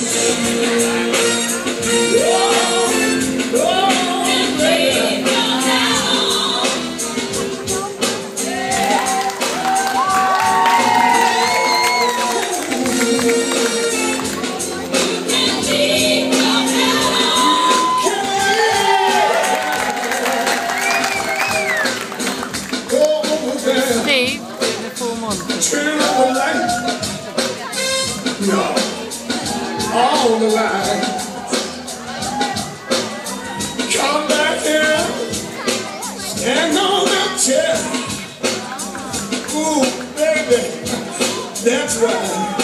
Steve, the All the line. Come back here. Stand on that chair. Ooh, baby. That's right.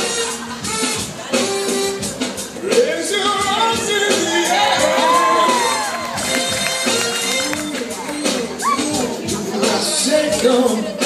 Shake 'em.